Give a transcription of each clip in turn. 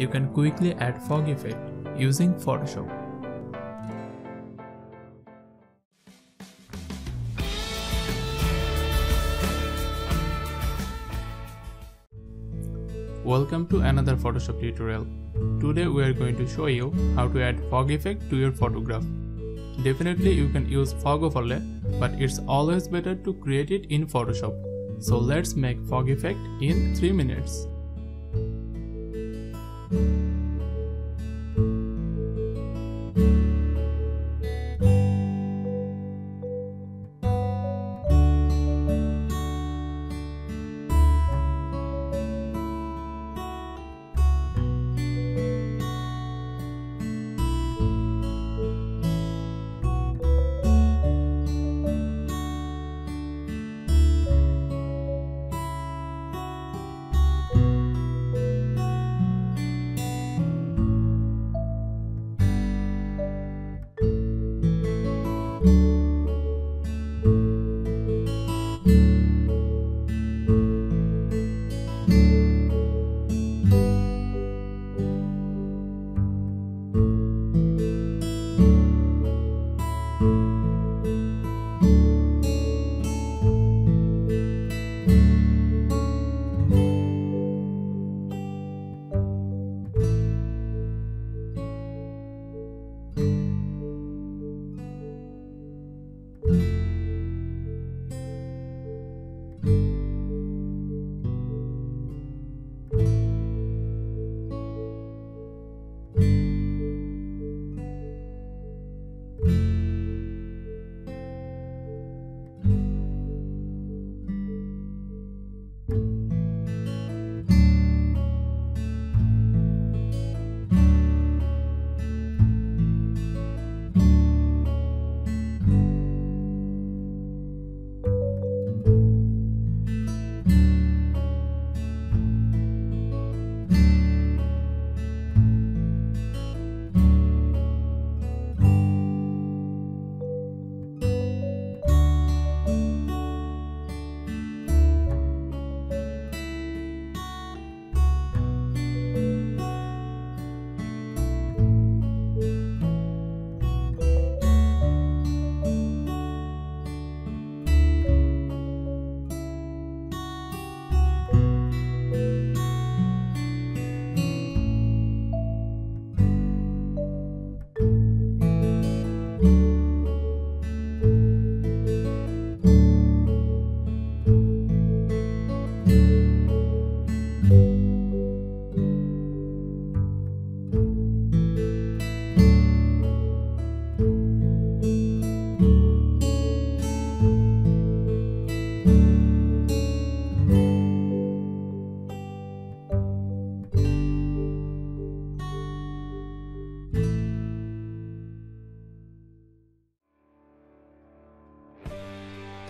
you can quickly add fog effect using Photoshop. Welcome to another Photoshop tutorial. Today we are going to show you how to add fog effect to your photograph. Definitely you can use fog overlay but it's always better to create it in Photoshop. So let's make fog effect in 3 minutes thank you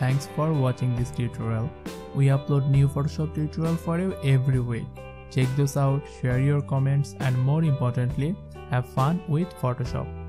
Thanks for watching this tutorial. We upload new Photoshop tutorial for you every week. Check those out, share your comments and more importantly, have fun with Photoshop.